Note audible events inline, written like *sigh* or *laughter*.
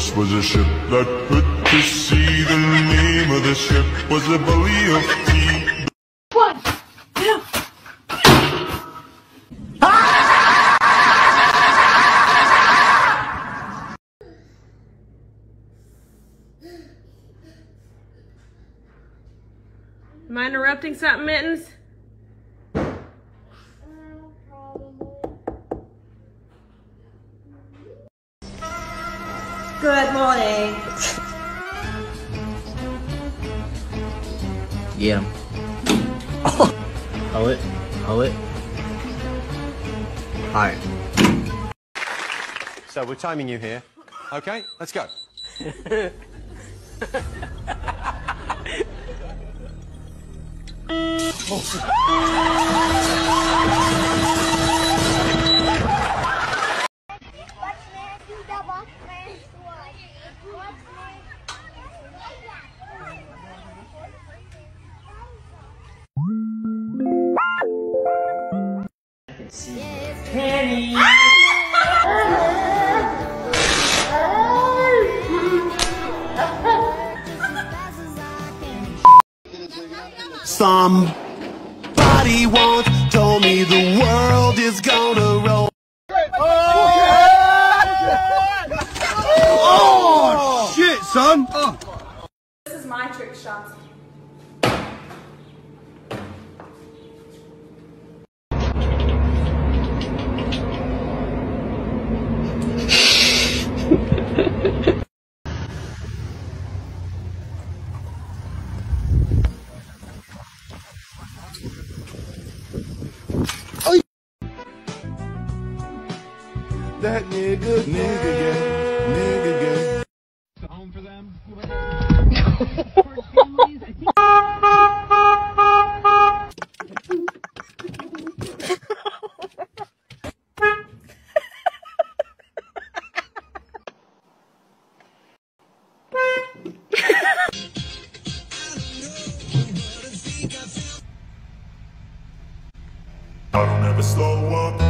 once was a ship that put to sea. The name of the ship was a Billy of Tea. Am I interrupting something, Mittens? Good morning. Yeah. *coughs* Hold it. Hold it. Alright. So we're timing you here. Okay, let's go. *laughs* Somebody once told me the world is gonna roll. Oh, shit, son. This That nigga, nigga, yeah, nigga, yeah. The home for them. I don't ever slow up, no